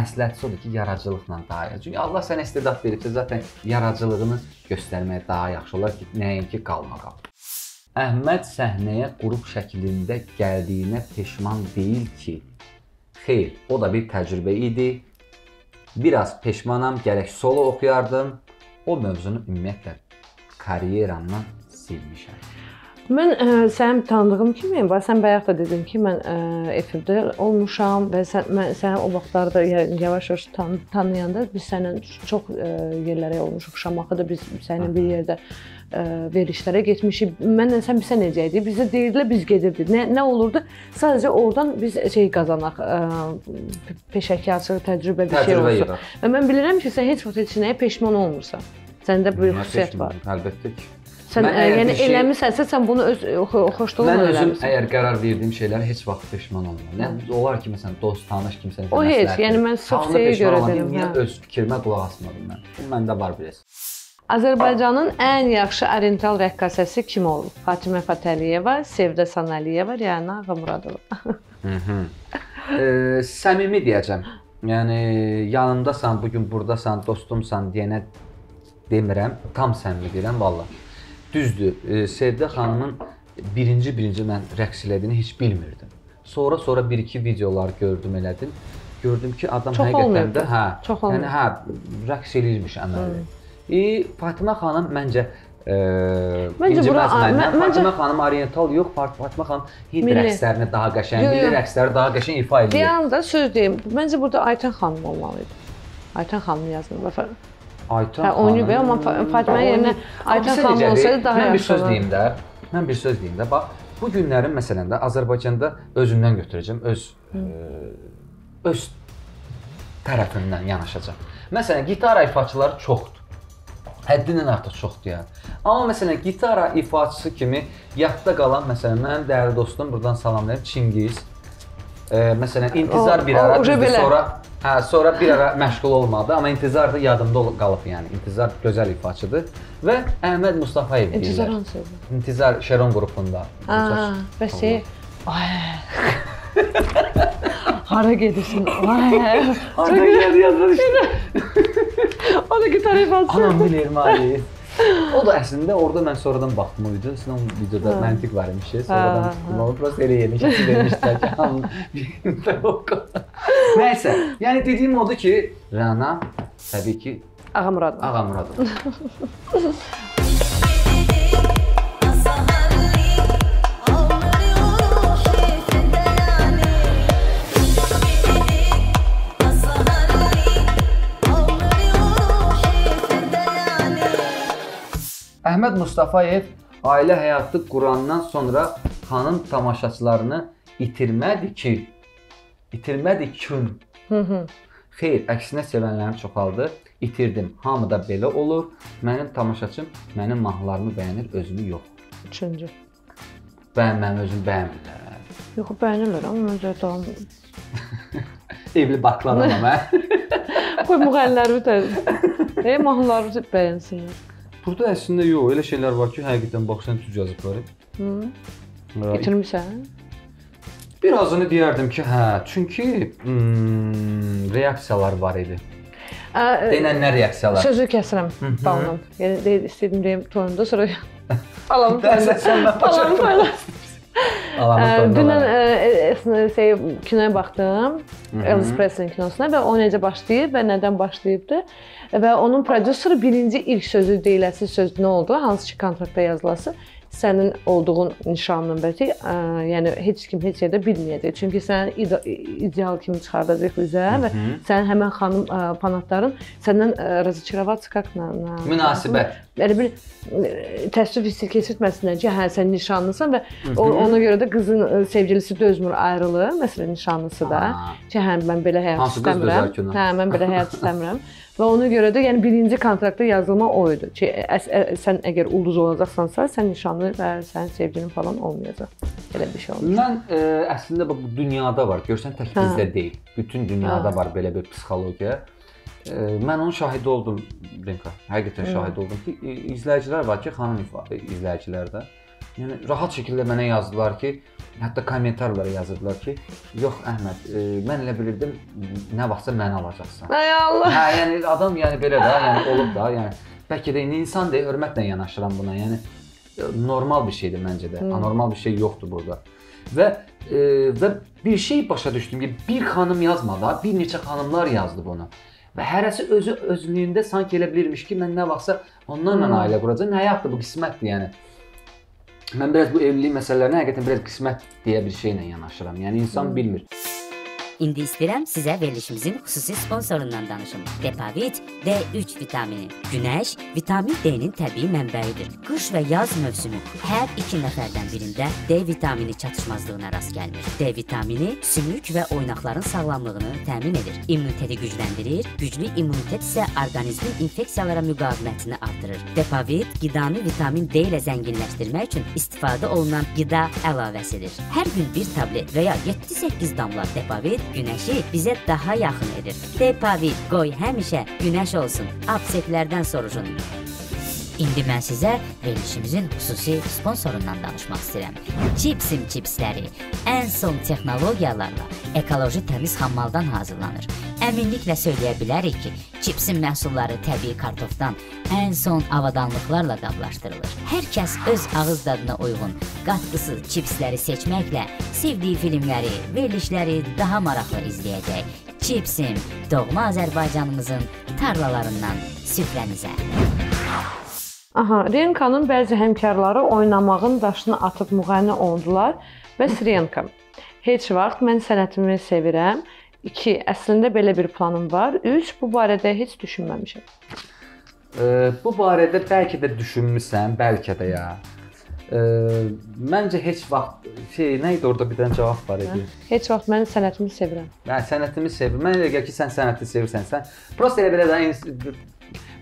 məsləhətçi odur ki, yaradıcılıqla daha yaxşı. Çünki Allah sənə istedad veribsə, zaten yaradıcılığını göstərmək daha yaxşı olar ki, nəinki qalmaqal. Əhməd səhnəyə qrup şəklində gəldiyinə peşman deyil ki, xeyr, o da bir təcrübə idi. Biraz peşmanam, gərək solo oxuyardım. O mövzunu ümumiyyətlə karyeramdan silmişəm. Mən ə, sənin tanıdığım kimi var. Sən bayaq da dedin ki, mən ə, efirdə olmuşam və sən mən səni o vaxtlarda ya- yavaş-yavaş tan tanıyanda biz səninlə çox ə, yerlərə olmuşuq. Şamaxıda biz səninlə bir yerdə ə, verilişlərə getmişik. Mənlə sən bizə necə idi? Bizə deyirdilər biz gedirdik. Nə nə olurdu? Sadəcə oradan biz şey qazanaq, ə, peşəkarçılıq, təcrübə bir şey Təcrübə olsun. yığaq. Və mən bilirəm ki, sən heç vaxt heç nəyə peşman olmursan. Səndə bu xüsusiyyət var. Əlbəttə ki. Sən Mən ə, əgər yəni şey- eləmisənsə, sən bunu öz xo- xoşluğunla Mən özüm eləmisən. əgər qərar verdiyim şeylərə heç vaxt peşman olmuram. Nə olar ki, məsələn, dost, tanış kimsə O heç, yəni mən şeyə görə dedim, hə. öz fikrimə qulaq asmadım mən? Bu məndə var biraz. Azərbaycanın ən yaxşı oriental rəqqasəsi kim olub? Fatimə Fətəliyeva, Sevdə Sanəliyeva, Rəna Ağamuradova. Mhm. Eee, səmimi deyəcəm. Yəni yanımdasan, bu gün burdasan, dostumsan deyənə demirəm, tam səmimi deyirəm valla. Düzdür, e, Sevdə xanımın birinci birinci mən rəqs elədiyini heç bilmirdim. Sonra sonra 1-2 videolar gördüm elədim. Gördüm ki, adam Çox həqiqətən olmurdu. də hə, Çox yəni hə, rəqs eləyirmiş əməlli. E, Fatimə xanım məncə e, Məncə bura- məncə- Fatimə xanım oriental yox, Fat- Fatimə xanım Hind rəqslərini daha qəşəng, milli rəqsləri daha qəşəng ifa edir. Deyən də söz deyim. Məncə burada Aytən xanım olmalı idi. Aytən xanım yazılıb. Aytan Hə, oynayıb, amma Fa- Fatimə yerinə Aytən xanım olsaydı daha Mən bir yaxşı söz olardı. deyim də. Mən bir söz deyim də. Bax, bu günlərin məsələn də Azərbaycanda özümdən götürəcəm, öz ə, öz tərəfimdən yanaşacağam. Məsələn, gitara ifaçıları çoxdur. Həddindən artıq çoxdur yəni. Amma məsələn, gitara ifaçısı kimi yadda qalan məsələn mənim dəyərli dostum buradan salamlayıram Çingiz. E, məsələn, intizar bir ara sonra hə, sonra bir ara məşğul olmadı, amma intizar da yadımda qalıb yəni. İntizar gözəl ifaçıdır və Əhməd Mustafayev deyirlər. İntizar hansı? İntizar Şeron qrupunda. Ha, bəs. Ay. Hara gedirsən? Ay. Harda gəldi yazır işte. O da gitar ifaçısı. Anam bilir mali. O da əslində orada mən sonradan baxdım o videoya. Əslində o videoda məntiq var imiş. Sonradan Hə, çıxdım. Onu prosta elə yeni kəsi vermişlər ki, hamı. Nəysə, yəni dediyim odur ki, Rana təbii ki Ağamurad. Ağamuradov. Əhməd Mustafayev ailə həyatı qurandan sonra xanım tamaşaçılarını itirmədi ki, itirmədi hı. Xeyr, əksinə sevənlərim çoxaldı. İtirdim. Hamı da belə olur. Mənim tamaşaçım mənim mahnılarımı bəyənir, özümü yox. Üçüncü. Bəyən mənim özümü bəyənmirlər. Yox, bəyənirlər, amma məncə davam. Evli baklanam mən. Qoy müğənnilərimi də. E, mahnılarımı bəyənsinlər. Burada əslində yox, elə şeylər var ki, həqiqətən baxsan düz yazıblar. Hı. Hə, Bitirmisən? Birazını deyərdim ki, hə, çünki hmm, reaksiyalar var idi. Denən nə reaksiyalar? Sözü kəsirəm balanım. Yəni istədim deyim toyunda sonra balam toyunda. Sən mən Dünən ə, ə, şey kinoya baxdım. Elvis Presley kinosuna və o necə başlayıb və nədən başlayıbdı və onun prodüseri birinci ilk sözü deyiləsi söz nə oldu? Hansı ki kontraktda yazılası sənin olduğun nişan nömrəsi, ə, yəni heç kim heç yerdə bilməyəcək. Çünki sənin ide ideal kimi çıxardacaq bizə və sənin həmin xanım ə, panatların səndən razıçıravatskakla münasibət. Elə yəni bir e, təəssüf hissi keçirtməsinlər ki, hə sən nişanlısan və o, ona görə də qızın e, sevgilisi dözmür ayrılır, məsələn nişanlısı da. Ki hə mən belə həyat istəmirəm. Hə mən belə həyat istəmirəm. Və ona görə də yəni birinci kontraktda yazılma o idi ki, əs ə, sən əgər ulduz olacaqsansa, sən nişanlı və sənin sevgilin falan olmayacaq. Elə bir şey olmuş. Mən ə, əslində bax bu dünyada var. Görsən tək bizdə deyil. Bütün dünyada Hə. var belə bir psixologiya. Ə, mən onun şahidi oldum, Renka. Həqiqətən şahid oldum ki, izləyicilər var ki, xanım izləyicilər də. Yəni rahat şəkildə mənə yazdılar ki, hətta kommentarlara yazırdılar ki, yox Əhməd, ə, mən elə bilirdim nə vaxtsa məni alacaqsan. Ay Allah. Hə, yəni adam yəni belə də, yəni olub da, yəni bəlkə də indi insan da hörmətlə yanaşıram buna. Yəni e, normal bir şeydir məncə də. Anormal bir şey yoxdur burada. Və e, və bir şey başa düşdüm ki, bir xanım yazmadı, bir neçə xanımlar yazdı bunu. Və hərəsi özü özlüyündə sanki elə bilirmiş ki, mən nə vaxtsa onlarla ailə quracağam. Həyatdır bu, qismətdir yəni. Mən biraz bu evlilik məsələlərinə həqiqətən biraz qismət deyə bir şeylə yanaşıram. Yəni insan bilmir. İndi istəyirəm sizə verilişimizin xüsusi sponsorundan danışım. Depavit D3 vitamini. Günəş vitamin D-nin təbii mənbəyidir. Qış və yaz mövsümü hər iki nəfərdən birində D vitamini çatışmazlığına rast gəlinir. D vitamini sümük və oynaqların sağlamlığını təmin edir. İmmuniteti gücləndirir, güclü immunitet isə orqanizmin infeksiyalara müqavimətini artırır. Depavit qidanı vitamin D ilə zənginləşdirmək üçün istifadə olunan qida əlavəsidir. Hər gün bir tablet və ya 7-8 damla Depavit günəşi bizə daha yaxın edir. Depavit qoy həmişə günəş olsun. Apseklərdən soruşun. İndi mən sizə verilişimizin xüsusi sponsorundan danışmaq istəyirəm. Chipsim chipsləri ən son texnologiyalarla ekoloji təmiz xammaldan hazırlanır. Əminliklə söyləyə bilərik ki, chipsin məhsulları təbii kartofdan ən son avadanlıqlarla qablaşdırılır. Hər kəs öz ağız dadına uyğun, qatqısız chipsləri seçməklə sevdiyi filmləri, verilişləri daha maraqlı izləyəcək. Chipsim doğma Azərbaycanımızın tarlalarından süfrənizə. Aha, Renkanın bəzi həmkarları oynamağın daşını atıb müğənni oldular və Srenka. Heç vaxt mən sənətimi sevirəm. 2. Əslində belə bir planım var. 3. Bu barədə heç düşünməmişəm. E, bu barədə bəlkə də düşünmüsən, bəlkə də ya. E, məncə heç vaxt şey nə idi orada bir dənə cavab var idi. Heç vaxt mən sənətimi sevirəm. Yəni sənətimi sevir. Mən elə ki, sən sənəti sevirsən. Sən prosta elə belə də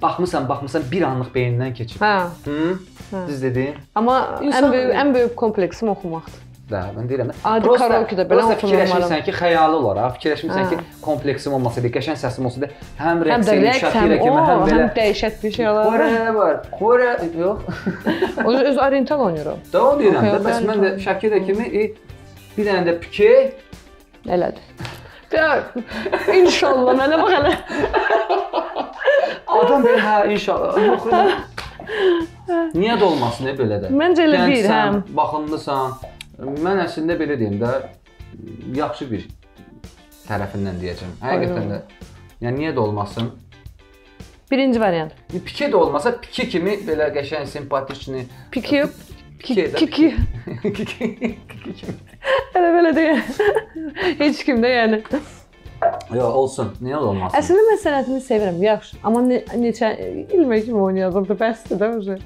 baxmısan, baxmısan bir anlıq beynindən keçib. Hə. Hı? Düz dedin. Amma İnsan- ən böyük ən böyük kompleksim oxumaqdır. Da, mən deyirəm. Adi karaoke-də belə fikirləşirsən ki, xəyali olaraq, fikirləşmirsən Hə. ki, kompleksim olmasaydı, qəşəng səsim olsaydı, həm Həm rəqs də eləyib, o, kimi, həm belə həm dəhşət bir şey olar. Ora var. Ora yox. O öz oriental oynayıram. Da o deyirəm də. Bəs mən də. Şakira kimi bir dənə də pike Elədir. Ya, inşallah mənə bax hələ. adam belə hə inşallah. Niyə də olmasın e, belə də? Məncə elə deyil, hə. Baxımlısan. Mən əslində belə deyim də yaxşı bir tərəfindən deyəcəm. Həqiqətən də. Yəni niyə də olmasın? Birinci variant. Pike də olmasa, pike kimi belə qəşəng, simpatikni. Piki, Pike də- kiki. Pike kimi. Elə belə deyil. Heç kim də yəni. Yox, olsun. Niyə olmasın? Əslində mən sənətini sevirəm, yaxşı. Amma ne neçə ilmə kimi oynayacam da bəsdir də uje.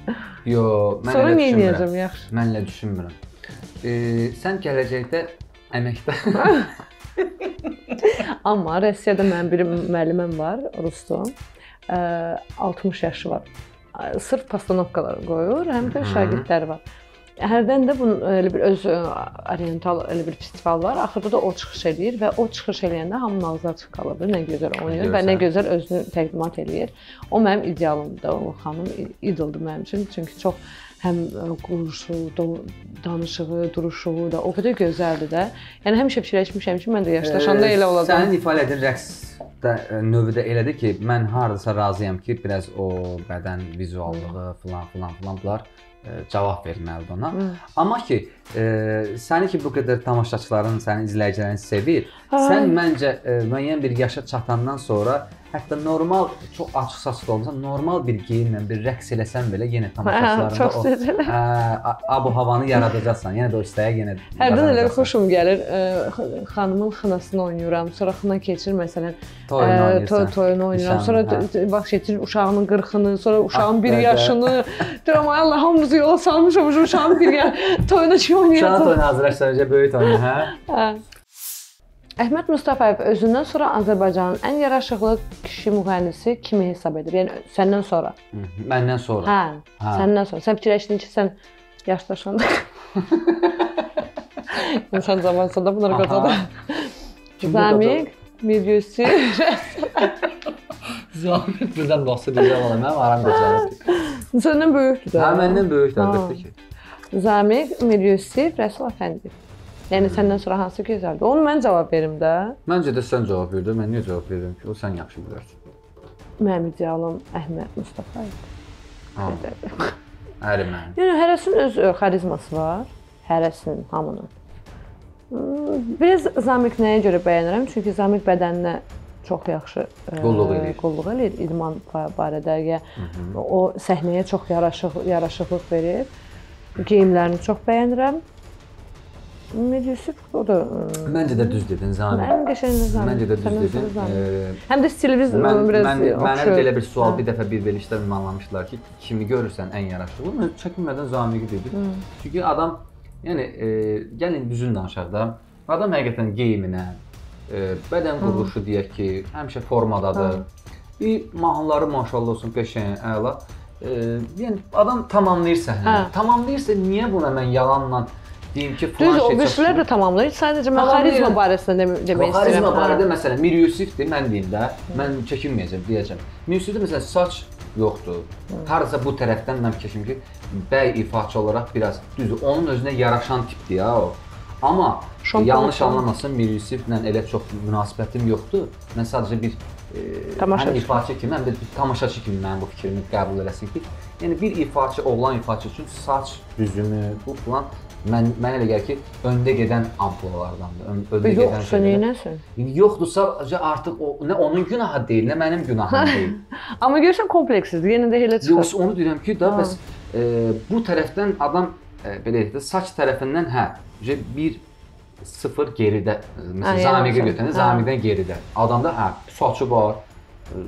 Yox, mən Sonra elə düşünmürəm. Oynayacam, yaxşı. Mən elə düşünmürəm. E, sən gələcəkdə əməkdar. Amma Rusiyada mənim bir müəlliməm var, rusdu. E, 60 yaşı var. Sırf postanovkalar qoyur, həm də şagirdləri var. Hərdən də bunun elə bir öz ə, oriental elə bir festival var. Axırda da o çıxış eləyir və o çıxış eləyəndə hamının ağzı açıq qalır. Nə gözəl oynayır və nə gözəl özünü təqdimat eləyir. O mənim idealımdır. O xanım idoldur mənim üçün. Çünki çox həm ə, quruşu, danışığı, duruşu da o qədər gözəldir də. Yəni həmişə fikirləşmişəm ki, mən də yaşlaşanda elə olacağam. Sənin ifadə etdiyin rəqs da ə, növü də elədir ki, mən hardasa razıyam ki, biraz o bədən vizuallığı filan filan filan bunlar cavab verməlidir ona. Amma ki, ə, səni ki bu qədər tamaşaçıların, sənin izləyicilərin sevir, sən məncə ə, müəyyən bir yaşa çatandan sonra hətta normal çox açıq saçlı olmasan, normal bir geyimlə bir rəqs eləsən belə yenə tamaşaçılarında çox o ə, abu havanı yaradacaqsan. Yenə də o istəyə yenə Hərdən elə xoşum gəlir. ə, x- Xanımın xınasını oynayıram. Sonra xına keçir məsələn. Toyunu oynayırsan. Toy toyunu oynayıram. Sonra hə. bax keçir uşağının qırxını, sonra uşağın Ah, 1 bədə. yaşını. Deyirəm ay Allah hamımızı yola salmışam şu uşağın 1 yaş toyuna kim Uşaq oynayacaq? toyunu hazırlaşdıracaq böyük toyunu, hə? Hə. Əhməd Mustafayev özündən sonra Azərbaycanın ən yaraşıqlı kişi müğənnisi kimi hesab edir? Yəni səndən sonra. Məndən sonra. Hə, Hə. səndən sonra. Sən fikirləşdin ki, sən yaşlaşanda İnsan zamansında bunları. Kim Zamiq, Miryusi, Zamiq bizdən bahsedəcəm ola. Mənim aram qocadı. səndən böyükdür də. Hə, məndən böyükdür əlbəttə ki. Zamiq, Miryusi, Rəsul Əfəndiyev. Yəni səndən sonra hansı gözəldir? Onu mən cavab verim də. Məncə də sən cavab verdin. Mən niyə cavab verirəm ki? O sən yaxşı bilərsən. Mənim idealım Əhməd Mustafayev. Əri mənim. Yəni hərəsinin öz xarizması var. Hərəsinin, hamının. Hmm, Biraz Zamiq nəyə görə bəyənirəm? Çünki Zamiq bədəninə çox yaxşı ə, Qulluq eləyir. Qulluq eləyir idman ba- barədə ya o səhnəyə çox yaraşıq yaraşıqlıq verir. Geyimlərini çox bəyənirəm. Mir Yusif o da ım, Məncə də düz dedin Zamiq. Mənim qəşəng Zamiq. Məncə də düz dedin. Eee, Həm də stilimiz Mən, biraz mən, mənə oxşuyur. belə bir sual Hə. bir dəfə bir verilişdə ünvanlamışdılar ki, kimi görürsən ən yaraşıqlı? Mən çəkinmədən Zamiqi dedim. Çünki adam, yəni e, gəlin düzün danışaq da, adam həqiqətən geyiminə, e, bədən quruluşu deyək ki, həmişə formadadır. Bir mahnıları maşallah olsun qəşəng, əla. E, yəni adam tamamlayır səhnəni. Hə. Tamamlayırsa niyə buna mən yalanla deyim ki, filan Düz o şey birilər də tamamlayır. Sadəcə mən xarizma barəsində dem- demək istəyirəm. Xarizma Hə. barədə məsələn Mir Yusifdir, mən deyim də, mən çəkinməyəcəm, deyəcəm. Mir Yusifdə məsələn saç yoxdur. Hardasa bu tərəfdən mən fikirləşim ki, bəy ifaçı olaraq biraz düzdür. Onun özünə yaraşan tipdir ya o. Amma Şampan yanlış anlamasın, Mir Yusiflə elə çox münasibətim yoxdur. Mən sadəcə bir e, Tamaşaçı. həm ifaçı kimi, həm də bir tamaşaçı kimi mənim bu fikrimi qəbul eləsin ki, yəni bir ifaçı, oğlan ifaçı üçün saç düzümü, bu falan mən mənə elə gəlir ki, öndə gedən ampulalardandır. Ön, öndə gedən Yoxsa şeylərdən. neynəsin? İndi yoxdursa artıq o nə onun günahı deyil, nə mənim günahım deyil. Amma görürsən kompleksizdir. Yenə də elə çıxır. Yoxsa onu deyirəm ki, da bəs e, bu tərəfdən adam e, belə deyək də saç tərəfindən hə, bir sıfır geridə. Məsələn, Zamiqə götürəndə. Zamiqdən geridə. Adamda hə, saçı var, e,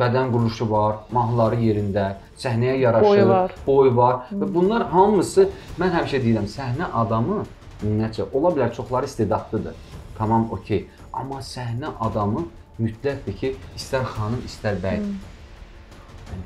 bədən quruluşu var, mahnıları yerində, səhnəyə yaraşır, Boyu var. boy var və bunlar hamısı mən həmişə deyirəm, səhnə adamı ümumiyyətcə ola bilər çoxları istedadlıdır. Tamam, okey. Amma səhnə adamı mütləqdir ki, istər xanım, istər bəy yəni,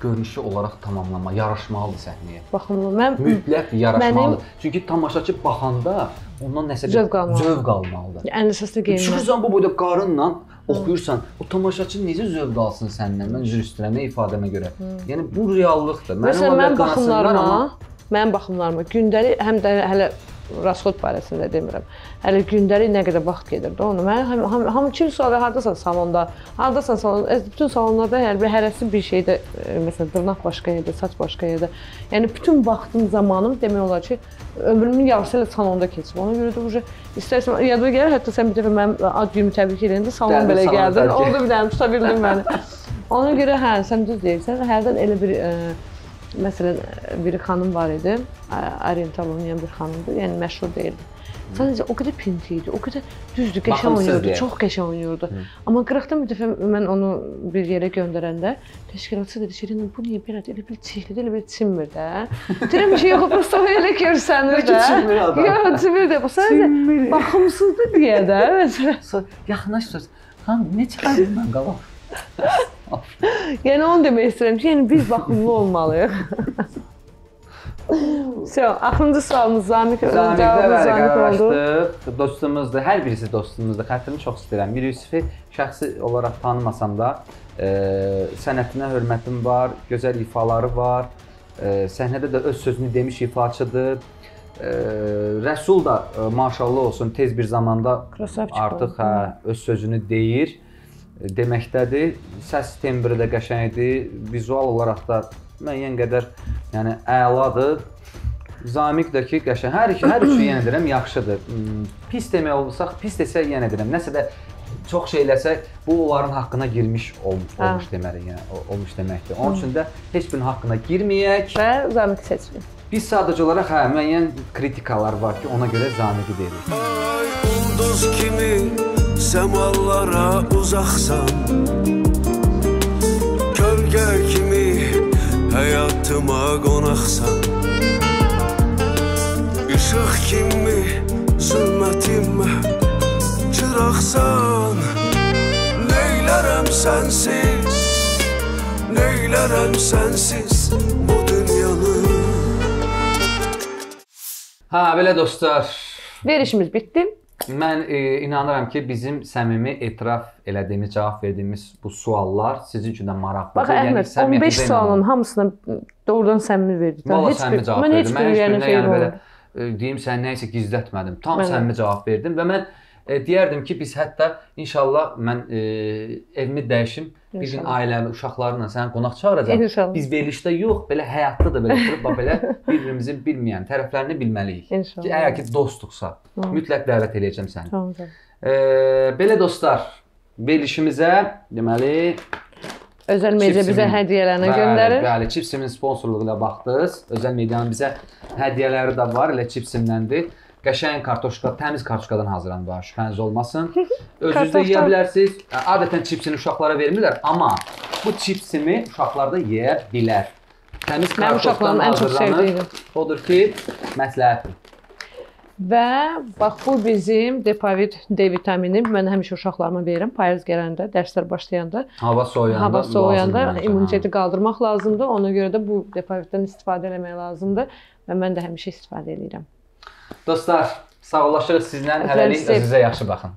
görünüşü olaraq tamamlama, yaraşmalıdır səhnəyə. Baxımlı. Mən Mütləq yaraşmalıdır. Çünki tamaşaçı baxanda ondan nəsə bir Zövq almalıdır. zövq almalıdır. ən əsaslı geyimlər. Çıxırsan bu boyda qarınla oxuyursan, o tamaşaçı necə zövq alsın səndən? Mən nə ifadəmə görə. Yəni bu reallıqdır. Mənim Məsələn, mənim var, baxımlarıma, amma mənim baxımlarıma gündəlik həm də hələ rasxod barəsində demirəm. Hələ gündəlik nə qədər vaxt gedir də onu. Mən həm həm, həm kim sual hardasan salonda, hardasan salon, bütün salonlarda hər bir hərəsi bir şeydə məsələn dırnaq başqa yerdə, saç başqa yerdə. Yəni bütün vaxtım, zamanım demək olar ki, ömrümün yarısı elə salonda keçib. Ona görə də uje istərsən yadıma gəlir, hətta sən bir dəfə mənim ad günümü təbrik edəndə salon belə gəldin. Orada bir dənə tuta bildin məni. Ona görə hə, sən düz deyirsən. Hərdən elə bir ə, məsələn bir xanım var idi. Oriental oynayan bir xanımdır. Yəni məşhur deyildi. Sadəcə o qədər pinti idi, o qədər düzdür, qəşəng oynayırdı, çox qəşəng oynayırdı. Amma qıraqdan bir dəfə mən onu bir yerə göndərəndə təşkilatçı dedi, "Şirin, bu niyə belədir? Elə bil çiçəklidir, elə bil çinmir də." Deyirəm ki, yox, prosta elə görsənir də. çinmir adam. Yox, çinmir də. Bu sadəcə baxımsızdır deyə də, məsələn. So, yaxınlaş söz. Xan, nə çıxardın mən qabaq? Yəni onu demək istəyirəm ki, yəni biz baxımlı olmalıyıq. So, axırıncı sualımız Zamiq bəli Zamiq oldu. Dostumuzdur, hər birisi dostumuzdur. Xətrini çox istəyirəm. Mir Yusifi şəxsi olaraq tanımasam da, e, sənətinə hörmətim var, gözəl ifaları var. E, səhnədə də öz sözünü demiş ifaçıdır. E, Rəsul da e, maşallah olsun tez bir zamanda Krasavçıq artıq hə öz sözünü deyir. Deməkdədir. Səs tembri də qəşəngdir, vizual olaraq da müəyyən qədər yəni əladır. Zamiq də ki, qəşəng. Hər iki, hər üçü yenə deyirəm, yaxşıdır. Hmm, Pis demək olsaq, pis desə yenə deyirəm, nəsə də çox şey eləsək, bu onların haqqına girmiş olmuş, Hə. olmuş deməli, yəni olmuş deməkdir. Onun üçün də heç birinin haqqına girməyək. Və zamiq seçin. Biz sadəcə olaraq hə, müəyyən kritikalar var ki, ona görə zamiqi deyirik. Ay ulduz kimi səmalara uzaqsan Kölgə kimi həyatıma qonaqsan İşıq kimi zülmətimə çıraqsan Neylərəm sənsiz Neylərəm sənsiz bu dünyanı Hə, belə dostlar, Verişimiz bitdi. Mən e, inanıram ki, bizim səmimi etiraf elədiyimiz, cavab verdiyimiz bu suallar sizin üçün də maraqlıdır. Bax Əhməd, 15 sualın hamısını doğrudan səmimi verdi. Valla səmimi cavab mən verdim. heç Mən bir heç yəni birinə şey yəni belə e, deyim sən nə isə gizlətmədim. Tam səmimi cavab verdim və mən e, deyərdim ki, biz hətta inşallah mən e, evimi dəyişim, bir gün İnşallah. ailəmi, uşaqlarla sənin qonaq çağıracağam. İnşallah. Biz verilişdə yox, belə həyatda da belə bax belə bir-birimizin bilməyən tərəflərini bilməliyik. İnşallah. Ki, əgər ki dostluqsa, mütləq dəvət eləyəcəm səni. Tamam. E, belə dostlar, verilişimizə deməli Özəl media bizə Chipsimin- hədiyyələrini Bəli, göndərir. Bəli, Chipsimin sponsorluğu ilə baxdınız. Özəl medianın bizə hədiyyələri də var, elə Chipsimdəndir. Qəşəng kartoşka, təmiz kartoşkadan hazırlanıb var, şübhəniz olmasın. Özünüz də yeyə bilərsiniz. Adətən chipsini uşaqlara vermirlər, amma bu chipsimi uşaqlar da yeyə bilər. Təmiz çox hazırlanır. Odur ki, məsləhətdir. Və bax bu bizim Depavit D vitamini mən həmişə uşaqlarıma verirəm. Payız gələndə, dərslər başlayanda, Hava soyuyanda, hava lazımdır məncə, immuniteti qaldırmaq lazımdır. Ona görə də bu Depavitdən istifadə etmək lazımdır və mən də həmişə istifadə edirəm. Dostlar, sağollaşırıq sizlə. Hələlik özünüzə yaxşı baxın.